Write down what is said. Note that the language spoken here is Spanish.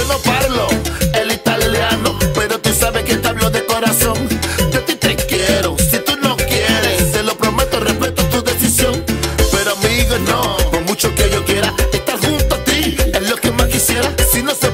Yo no parlo el italiano, pero tú sabes que te hablo de corazón. Yo ti te quiero, si tú no quieres, te lo prometo, respeto tu decisión. Pero amigo, no, por mucho que yo quiera, estar junto a ti es lo que más quisiera. Si no se